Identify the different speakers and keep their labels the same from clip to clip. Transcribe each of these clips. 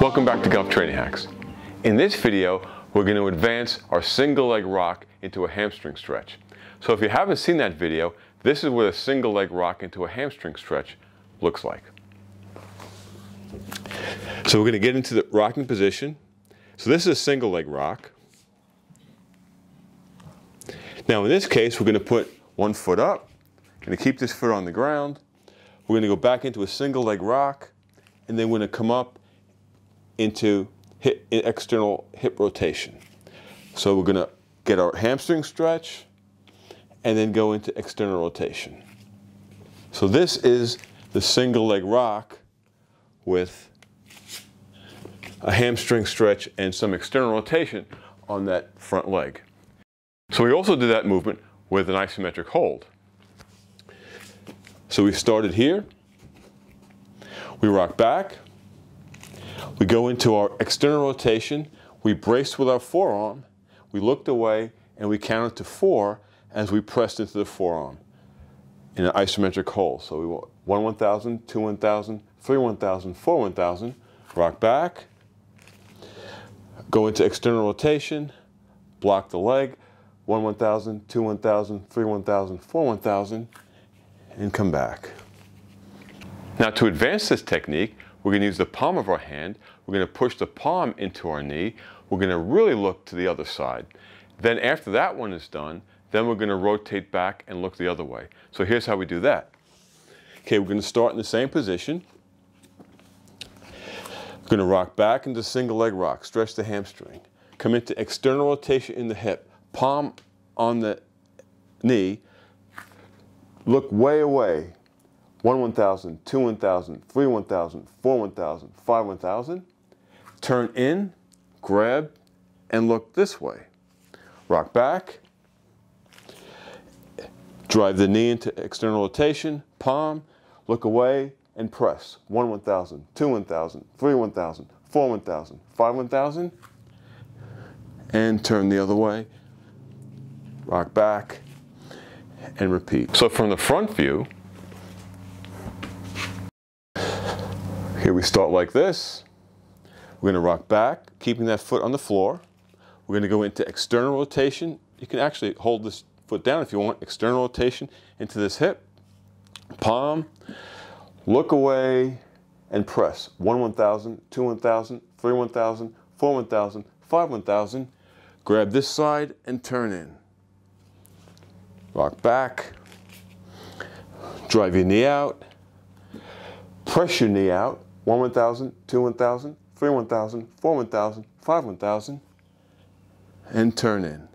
Speaker 1: Welcome back to Golf Training Hacks. In this video, we're going to advance our single leg rock into a hamstring stretch. So if you haven't seen that video, this is what a single leg rock into a hamstring stretch looks like. So we're going to get into the rocking position. So this is a single leg rock. Now in this case, we're going to put one foot up, going to keep this foot on the ground. We're going to go back into a single leg rock, and then we're going to come up into hip, external hip rotation. So we're going to get our hamstring stretch and then go into external rotation. So this is the single leg rock with a hamstring stretch and some external rotation on that front leg. So we also do that movement with an isometric hold. So we started here, we rock back, we go into our external rotation, we braced with our forearm, we looked away, and we counted to four as we pressed into the forearm in an isometric hold. So we want one 1,000, two 1,000, three 1,000, four 1,000, rock back, go into external rotation, block the leg, one 1,000, two 1,000, three 1,000, four 1,000, and come back. Now to advance this technique, we're going to use the palm of our hand. We're going to push the palm into our knee. We're going to really look to the other side. Then after that one is done, then we're going to rotate back and look the other way. So here's how we do that. Okay, we're going to start in the same position. We're going to rock back into single leg rock, stretch the hamstring. Come into external rotation in the hip, palm on the knee, look way away, 1 1000, 2 1000, 3 1000, 4 1000, 5 1000. Turn in, grab, and look this way. Rock back, drive the knee into external rotation, palm, look away, and press. 1 1000, 2 1000, 3 1000, 4 1000, 5 1000, and turn the other way. Rock back, and repeat. So from the front view, Here we start like this. We're going to rock back, keeping that foot on the floor. We're going to go into external rotation. You can actually hold this foot down if you want. External rotation into this hip. Palm, look away, and press. 1 1000, 2 1000, 3 1000, 4 1000, 5 1000. Grab this side and turn in. Rock back. Drive your knee out. Press your knee out 1 1000, 2 1000, 3 1000, 4 1000, 5 1000, and turn in.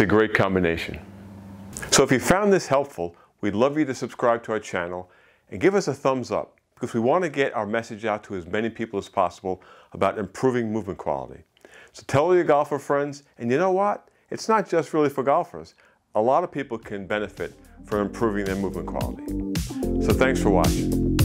Speaker 1: That's a great combination. So if you found this helpful, we'd love you to subscribe to our channel and give us a thumbs up because we want to get our message out to as many people as possible about improving movement quality. So tell your golfer friends, and you know what? It's not just really for golfers. A lot of people can benefit from improving their movement quality. So thanks for watching.